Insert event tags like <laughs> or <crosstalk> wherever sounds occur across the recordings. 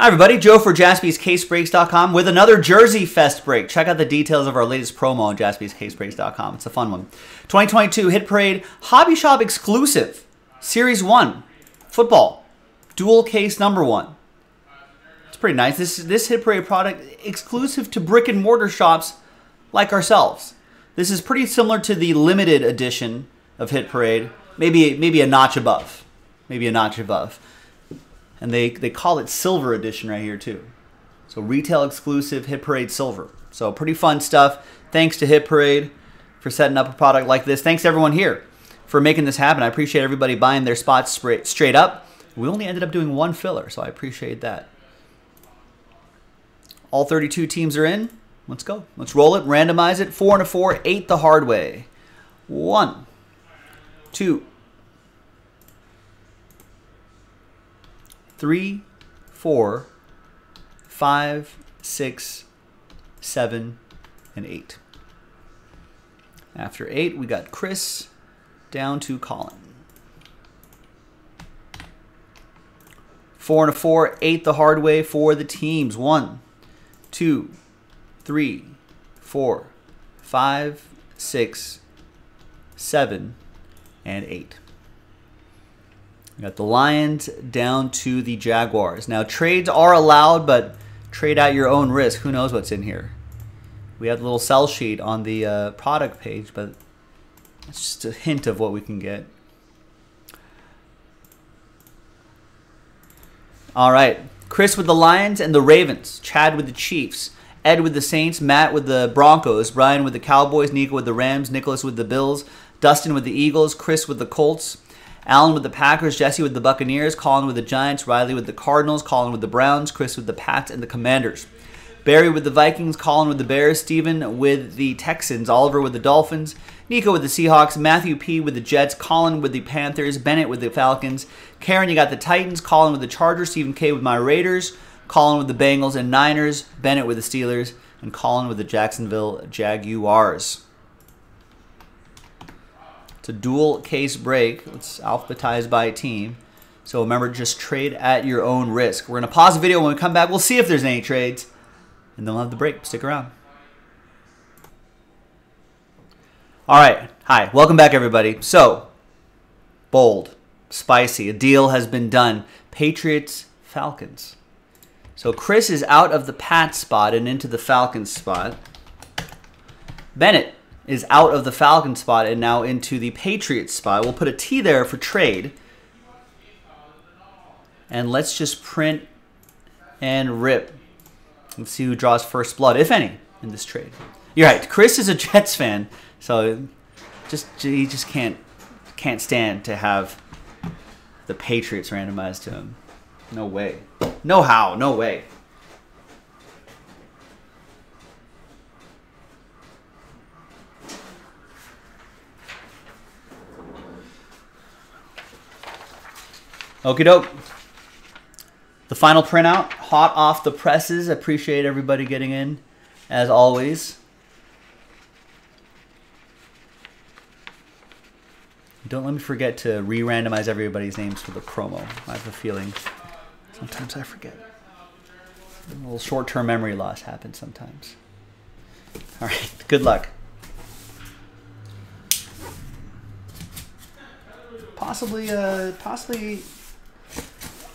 Hi, everybody. Joe for jaspyscasebreaks.com with another Jersey Fest break. Check out the details of our latest promo on jaspyscasebreaks.com. It's a fun one. 2022 Hit Parade Hobby Shop exclusive. Series 1. Football. Dual case number 1. It's pretty nice. This, this Hit Parade product exclusive to brick and mortar shops like ourselves. This is pretty similar to the limited edition of Hit Parade. Maybe, maybe a notch above. Maybe a notch above and they, they call it Silver Edition right here too. So retail exclusive Hit Parade Silver. So pretty fun stuff. Thanks to Hit Parade for setting up a product like this. Thanks everyone here for making this happen. I appreciate everybody buying their spots straight up. We only ended up doing one filler, so I appreciate that. All 32 teams are in. Let's go. Let's roll it, randomize it. Four and a four, eight the hard way. One, two, three, four, five, six, seven, and eight. After eight, we got Chris down to Colin. Four and a four, eight the hard way for the teams. One, two, three, four, five, six, seven, and eight. We got the Lions down to the Jaguars. Now, trades are allowed, but trade at your own risk. Who knows what's in here? We have the little sell sheet on the uh, product page, but it's just a hint of what we can get. All right. Chris with the Lions and the Ravens. Chad with the Chiefs. Ed with the Saints. Matt with the Broncos. Brian with the Cowboys. Nico with the Rams. Nicholas with the Bills. Dustin with the Eagles. Chris with the Colts. Allen with the Packers, Jesse with the Buccaneers, Colin with the Giants, Riley with the Cardinals, Colin with the Browns, Chris with the Pats and the Commanders. Barry with the Vikings, Colin with the Bears, Steven with the Texans, Oliver with the Dolphins, Nico with the Seahawks, Matthew P with the Jets, Colin with the Panthers, Bennett with the Falcons, Karen, you got the Titans, Colin with the Chargers, Stephen K with my Raiders, Colin with the Bengals and Niners, Bennett with the Steelers, and Colin with the Jacksonville Jaguars. It's a dual case break. It's alphabetized by team. So remember, just trade at your own risk. We're going to pause the video. When we come back, we'll see if there's any trades. And then we'll have the break. Stick around. All right. Hi. Welcome back, everybody. So, bold, spicy. A deal has been done. Patriots, Falcons. So Chris is out of the Pat spot and into the Falcons spot. Bennett is out of the Falcon spot and now into the Patriots spot. We'll put a T there for trade. And let's just print and rip. Let's see who draws first blood, if any, in this trade. You're right. Chris is a <laughs> Jets fan, so just he just can't can't stand to have the Patriots randomized to him. No way. No how. No way. Okie doke. The final printout, hot off the presses. Appreciate everybody getting in, as always. Don't let me forget to re-randomize everybody's names for the promo. I have a feeling sometimes I forget. A little short-term memory loss happens sometimes. All right, good luck. Possibly, uh, possibly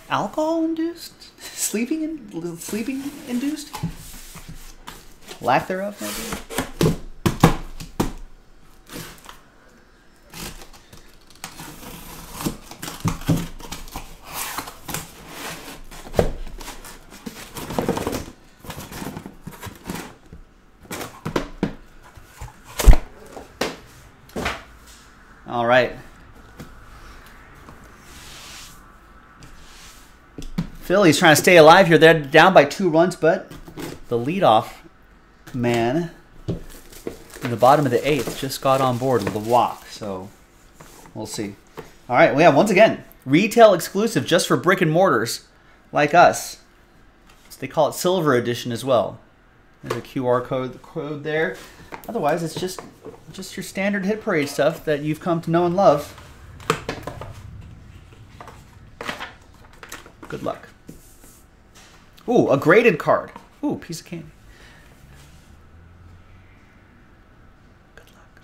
alcohol induced, <laughs> sleeping in, sleeping induced, lack thereof, maybe. All right. Phillies trying to stay alive here. They're down by two runs, but the leadoff man in the bottom of the eighth just got on board with a walk. So we'll see. All right, we have once again retail exclusive just for brick and mortars like us. So they call it Silver Edition as well. There's a QR code code there. Otherwise, it's just just your standard hit parade stuff that you've come to know and love. Good luck. Ooh, a graded card. Ooh, piece of candy. Good luck.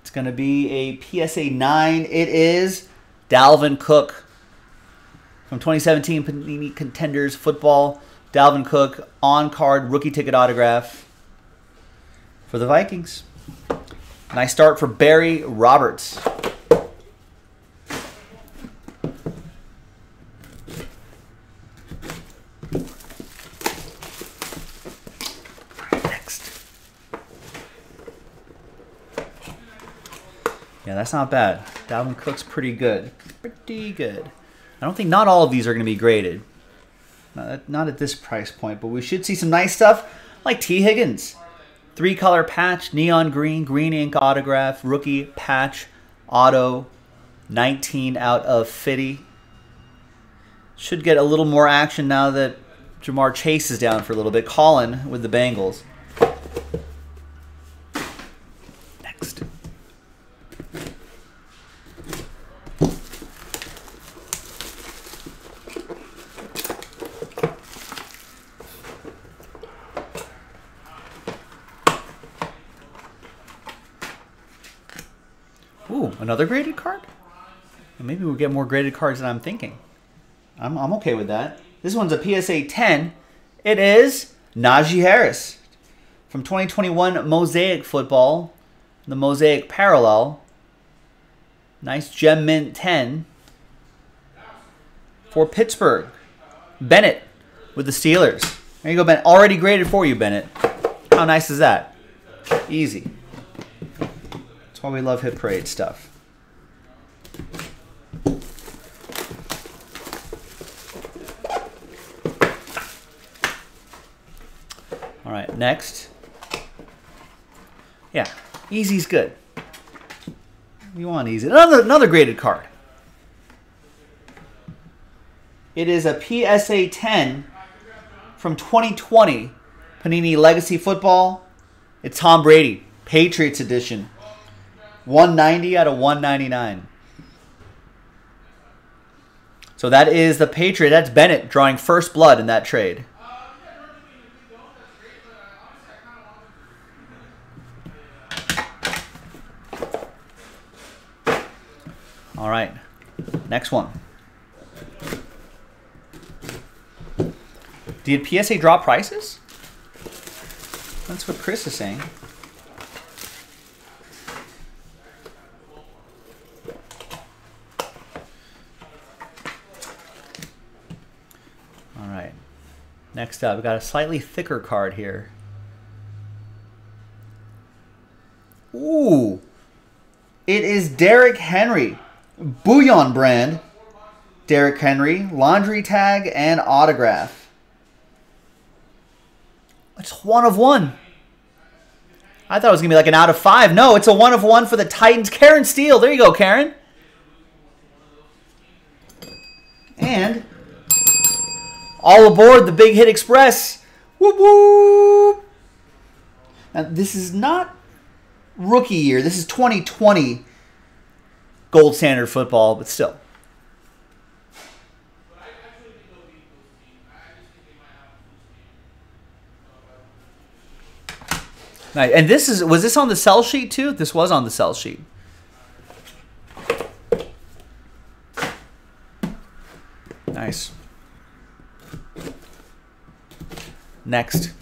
It's going to be a PSA 9. It is Dalvin Cook from 2017 Panini Contenders Football. Dalvin Cook on card rookie ticket autograph for the Vikings. Nice start for Barry Roberts. Next. Yeah, that's not bad. Dalvin Cook's pretty good. Pretty good. I don't think not all of these are going to be graded. Not, not at this price point, but we should see some nice stuff like Tee Higgins. Three color patch, neon green, green ink autograph, rookie patch, auto, 19 out of 50. Should get a little more action now that Ja'Marr Chase is down for a little bit. Colin with the Bengals. Next. Ooh, another graded card? Maybe we'll get more graded cards than I'm thinking. I'm, I'm okay with that. This one's a PSA 10. It is Najee Harris from 2021 Mosaic Football, the Mosaic Parallel. Nice Gem Mint 10 for Pittsburgh. Bennett with the Steelers. There you go, Bennett. Already graded for you, Bennett. How nice is that? Easy. That's why we love Hit Parade stuff. All right, next. Yeah, easy's good. We want easy. Another another graded card. It is a PSA 10 from 2020 Panini Legacy Football. It's Tom Brady, Patriots edition. 190 out of 199. So that is the Patriot. That's Bennett drawing first blood in that trade. All right. Next one. Did PSA drop prices? That's what Chris is saying. All right. Next up, we got a slightly thicker card here. Ooh. It is Derrick Henry. Bouillon brand. Derrick Henry. Laundry tag and autograph. It's one of one. I thought it was going to be like an out of five. No, it's a one of one for the Titans. Karen Steele. There you go, Karen. And all aboard the Big Hit Express. Whoop whoop. Now, this is not rookie year. This is 2020 gold standard football, but still. Nice. And this is was this on the sell sheet too? This was on the sell sheet. Nice. Next.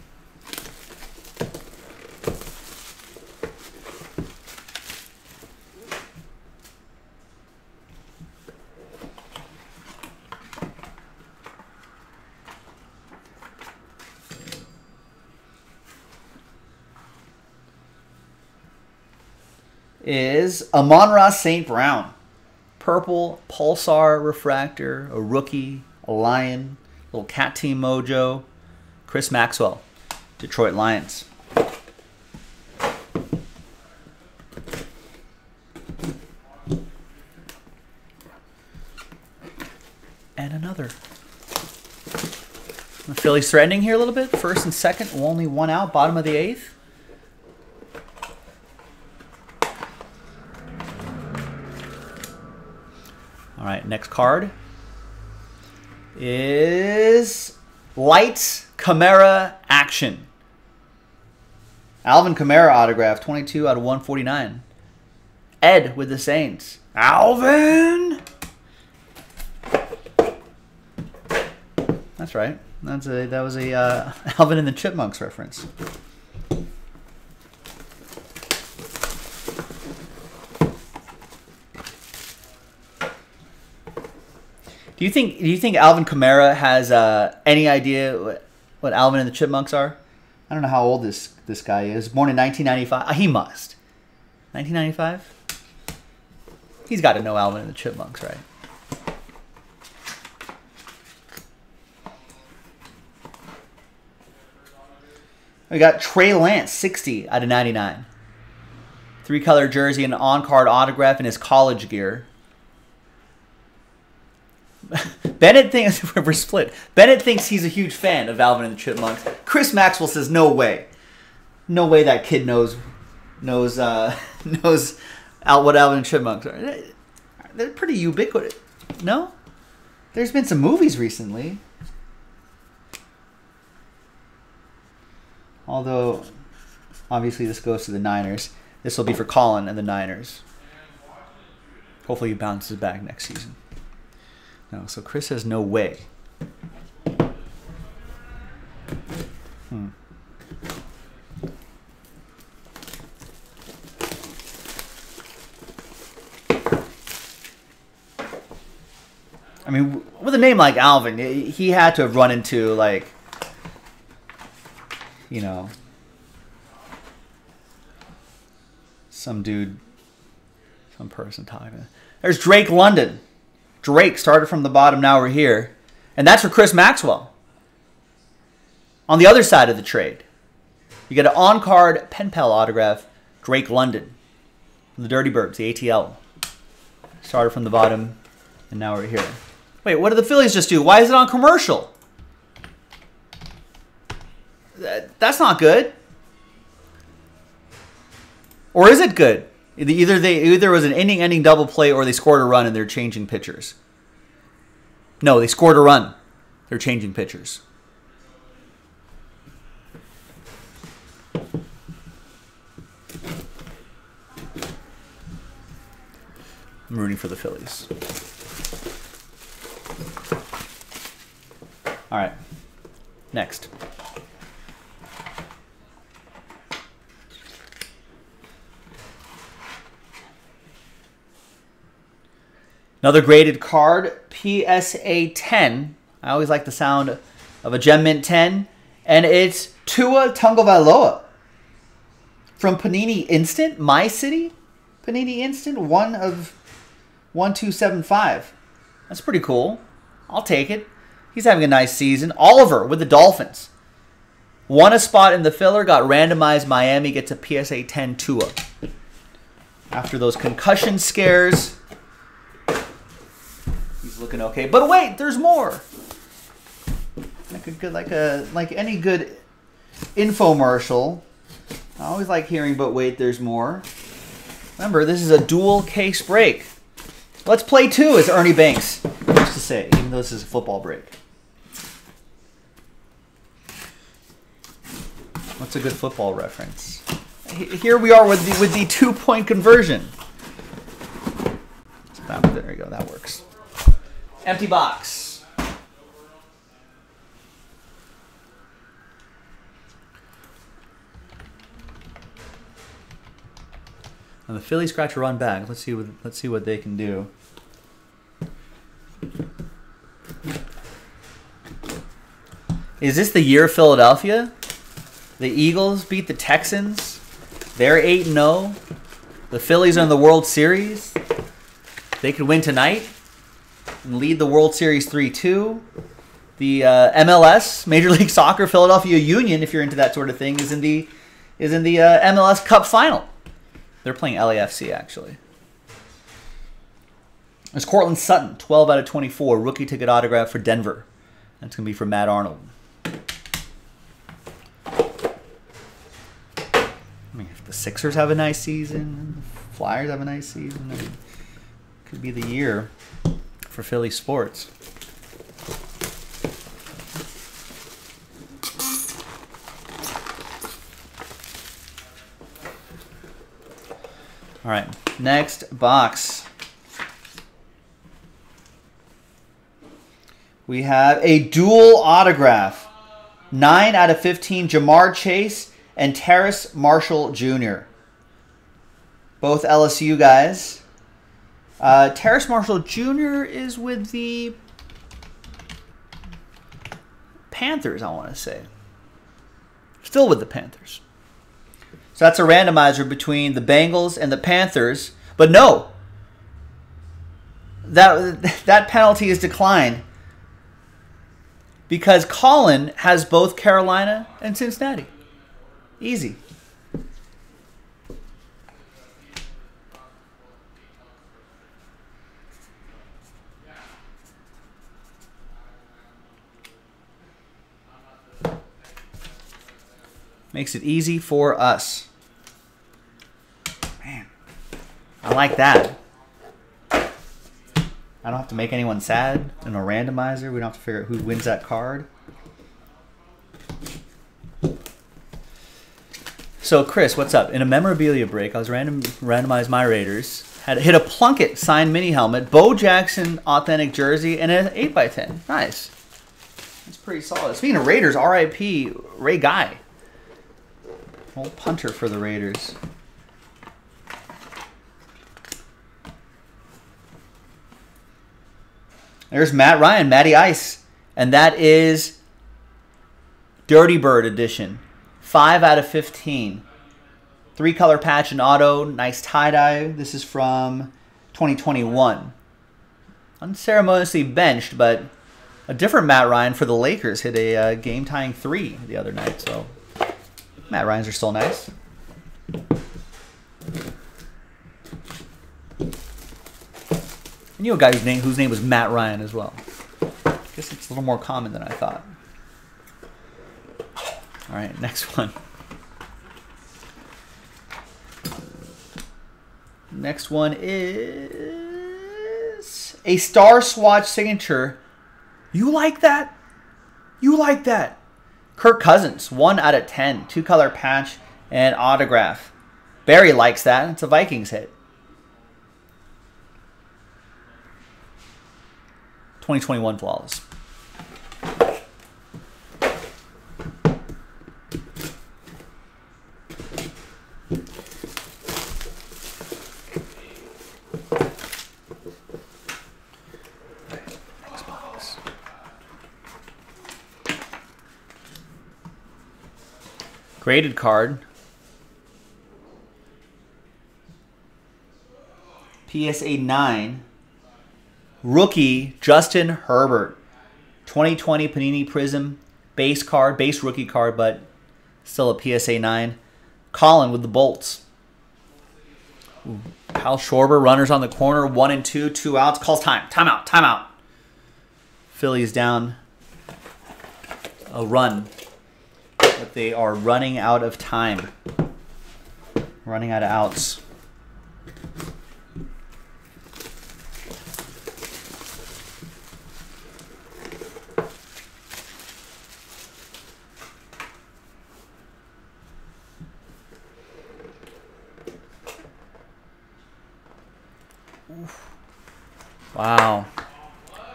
is Amon-Ra St. Brown. Purple Pulsar Refractor, a rookie, a Lion, little cat team mojo. Chris Maxwell, Detroit Lions. And another. The Phillies threatening here a little bit. First and second, only one out, bottom of the eighth. All right, next card is Lights, Kamara, Action. Alvin Kamara autograph, 22 out of 149. Ed with the Saints. Alvin! That's right. That's a that was a uh, <laughs> Alvin and the Chipmunks reference. Do you think Do you think Alvin Kamara has uh, any idea what, Alvin and the Chipmunks are? I don't know how old this this guy is. Born in 1995. Uh, he must. 1995. He's got to know Alvin and the Chipmunks, right? We got Trey Lance, 60 out of 99. Three color jersey and on card autograph in his college gear. <laughs> Bennett thinks <laughs> we're split. Bennett thinks he's a huge fan of Alvin and the Chipmunks. Chris Maxwell says no way, no way that kid knows knows uh, <laughs> knows out what Alvin and Chipmunks are. They're pretty ubiquitous. No, there's been some movies recently. Although, obviously, this goes to the Niners. This will be for Colin and the Niners. Hopefully, he bounces back next season. No, so Chris says no way. Hmm. I mean, with a name like Alvin, he had to have run into like, you know, some dude, some person talking. There's Drake London. Drake started from the bottom, now we're here. And that's for Chris Maxwell. On the other side of the trade, you get an on card pen pal autograph, Drake London. The Dirty Birds, the ATL. Started from the bottom, and now we're here. Wait, what did the Phillies just do? Why is it on commercial? That's not good. Or is it good? Either they either it was an inning-ending double play or they scored a run and they're changing pitchers. No, they scored a run. They're changing pitchers. I'm rooting for the Phillies. All right. Next. Another graded card, PSA 10. I always like the sound of a Gem Mint 10. And it's Tua Tagovailoa from Panini Instant, My City. Panini Instant, one of 1275. That's pretty cool. I'll take it. He's having a nice season. Oliver with the Dolphins. Won a spot in the filler, got randomized. Miami gets a PSA 10 Tua. After those concussion scares, looking okay. But wait, there's more. Like a good, like a like any good infomercial. I always like hearing, but wait, there's more. Remember, this is a dual case break. Let's play two, as Ernie Banks used to say, even though this is a football break. What's a good football reference? Here we are with the with the two point conversion. There you go. That works. Empty box. And the Philly scratch a run back. Let's see what let's see what they can do. Is this the year of Philadelphia? The Eagles beat the Texans. They're 8 0. The Phillies are in the World Series. They could win tonight lead the World Series 3 2. The uh, MLS, Major <laughs> League Soccer, Philadelphia Union, if you're into that sort of thing, is in the is in the uh, MLS Cup final. They're playing LAFC actually. It's Courtland Sutton, 12 out of 24, rookie ticket autograph for Denver. That's going to be for Matt Arnold. I mean, if the Sixers have a nice season, the Flyers have a nice season, could be the year for Philly sports. All right, next box. We have a dual autograph. 9 out of 15, Ja'Marr Chase and Terrace Marshall Jr. Both LSU guys. Uh, Terrace Marshall Jr. is with the Panthers, I want to say. Still with the Panthers. So that's a randomizer between the Bengals and the Panthers. But no, that that penalty is declined because Colin has both Carolina and Cincinnati. Easy. Makes it easy for us. Man, I like that. I don't have to make anyone sad in a randomizer. We don't have to figure out who wins that card. So, Chris, what's up? In a memorabilia break, I was random randomized my Raiders. Had hit a Plunkett signed mini helmet, Bo Jackson authentic jersey, and an 8x10. Nice. That's pretty solid. Speaking of Raiders, RIP Ray Guy. Old punter for the Raiders. There's Matt Ryan, Matty Ice. And that is Dirty Bird edition. 5 out of 15. Three color patch and auto. Nice tie dye. This is from 2021. Unceremoniously benched, but a different Matt Ryan for the Lakers hit a uh, game tying three the other night. So Matt Ryans are still nice. I knew a guy whose name, whose name was Matt Ryan as well. I guess it's a little more common than I thought. All right, <laughs> next one. Next one is a star swatch signature. You like that? You like that? Kirk Cousins, 1 out of 10. Two color patch and autograph. Barry likes that. It's a Vikings hit. 2021 Flawless. Graded card. PSA 9. Rookie Justin Herbert. 2020 Panini Prism. Base card, base rookie card, but still a PSA 9. Colin with the Bolts. Kyle Schwarber, runners on the corner, one and two, two outs. Calls time. Timeout, timeout. Phillies down a run but they are running out of time. Running out of outs. Wow.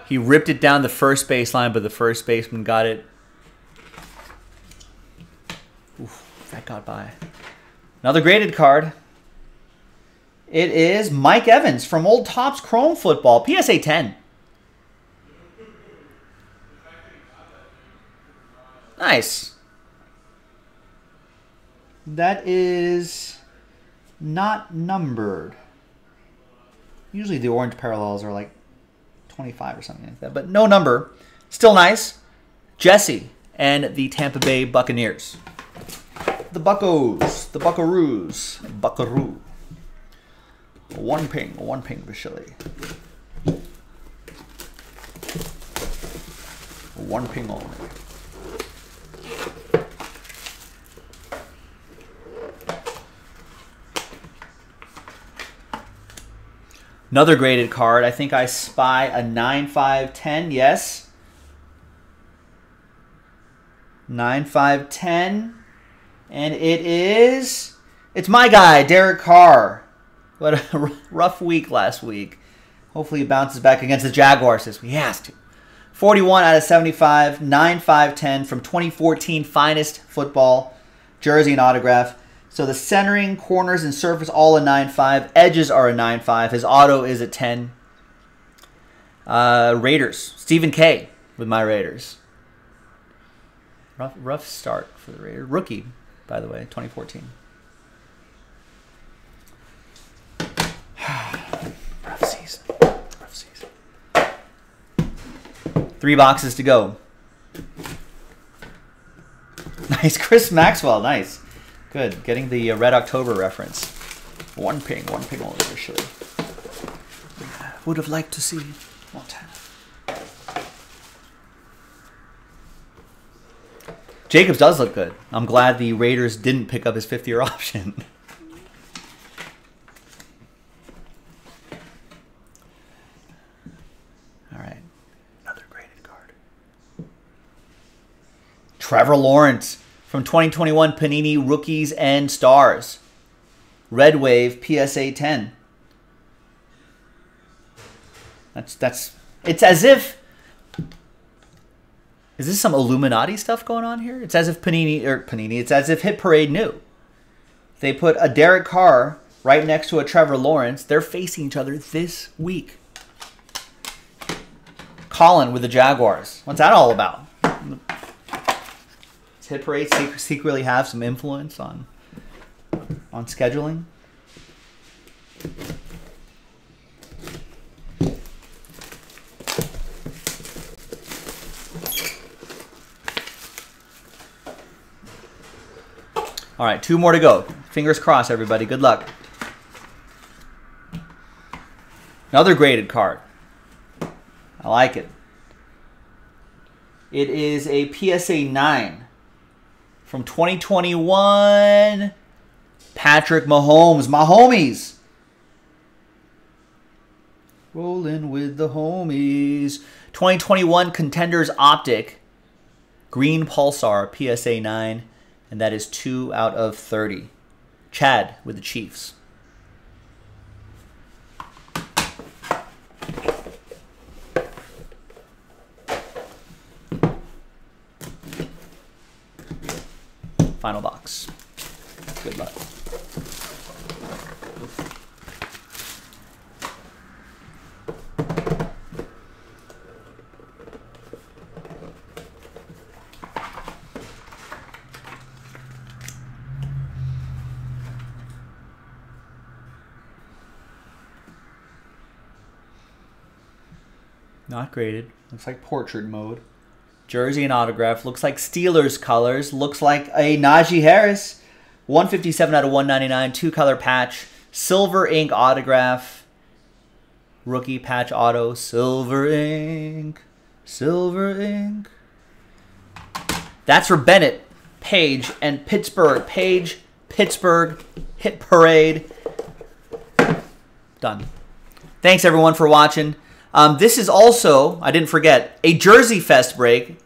He ripped it down the first baseline, but the first baseman got it That got by. Another graded card. It is Mike Evans from Old Topps Chrome Football, PSA 10. Nice. That is not numbered. Usually the orange parallels are like 25 or something like that, but no number. Still nice. Jesse and the Tampa Bay Buccaneers the Buckos, the Buckaroos, Buckaroo. One ping, one ping for. One ping only. Another graded card. I think I spy a 9 5 10. Yes. 9 5 10. And it is, it's my guy, Derek Carr. What a <laughs> rough week last week. Hopefully he bounces back against the Jaguars this week. He has to. 41 out of 75, 9 5 10 from 2014 finest football jersey and autograph. So the centering, corners, and surface all a 9 5. Edges are a 9 5. His auto is a 10. Uh, Raiders. Stephen K with my Raiders. Rough, rough start for the Raiders. Rookie, by the way, 2014. <sighs> rough season. Rough season. Three boxes to go. <laughs> Nice. Chris Maxwell. Nice. Good. Getting the uh, Red October reference. One ping. One ping only, actually. Would have liked to see Jacobs does look good. I'm glad the Raiders didn't pick up his fifth year <laughs> option. All right. Another graded card. Trevor Lawrence from 2021 Panini Rookies and Stars. Red Wave PSA 10. That's that's it's as if is this some Illuminati stuff going on here? It's as if Panini or Panini, it's as if Hit Parade knew. They put a Derek Carr right next to a Trevor Lawrence. They're facing each other this week. Colin with the Jaguars. What's that all about? Does Hit Parade secretly have some influence on on scheduling? All right, two more to go. Fingers crossed, everybody. Good luck. Another graded card. I like it. It is a PSA 9 from 2021. Patrick Mahomes. My homies. Rolling with the homies. 2021 Contenders Optic. Green Pulsar, PSA 9 and that is 2 out of 30. Chad with the Chiefs. Final box. Good luck. Not graded. Looks like portrait mode. Jersey and autograph. Looks like Steelers colors. Looks like a Najee Harris. 157 out of 199. Two color patch. Silver ink autograph. Rookie patch auto. Silver ink. Silver ink. That's for Bennett, Page, and Pittsburgh. Page, Pittsburgh, Hit Parade. Done. Thanks everyone for watching. Um, this is also, I didn't forget, a Jersey Fest break.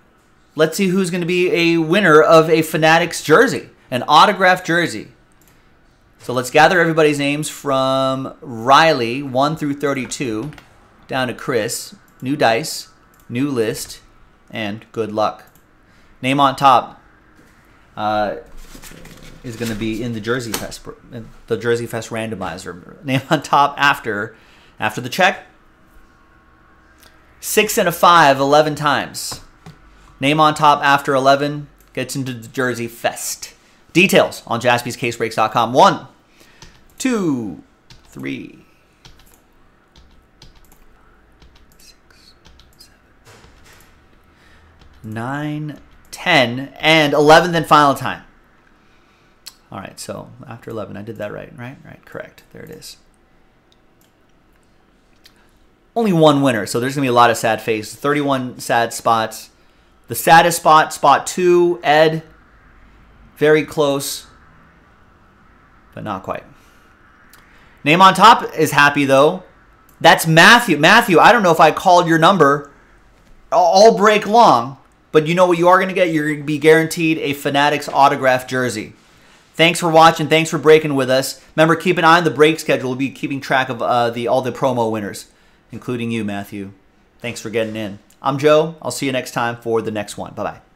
Let's see who's going to be a winner of a Fanatics jersey, an autographed jersey. So let's gather everybody's names from Riley, 1 through 32, down to Chris. New dice, new list, and good luck. Name on top uh, is going to be in the Jersey Fest, the Jersey Fest randomizer. Name on top after after the check Six and a five, 11 times. Name on top after 11 gets into the Jersey Fest. Details on jaspyscasebreaks.com. One, two, three, six, seven, nine, ten, and 11th and final time. All right, so after 11, I did that right, right? Right, correct. There it is only one winner, so there's gonna be a lot of sad faces. 31 sad spots. The saddest spot, spot two, Ed. Very close, but not quite. Name on top is happy though. That's Matthew. Matthew, I don't know if I called your number all break long, but you know what you are going to get? You're going to be guaranteed a Fanatics autograph jersey. Thanks for watching. Thanks for breaking with us. Remember, keep an eye on the break schedule. We'll be keeping track of uh, the all the promo winners, including you, Matthew. Thanks for getting in. I'm Joe. I'll see you next time for the next one. Bye bye.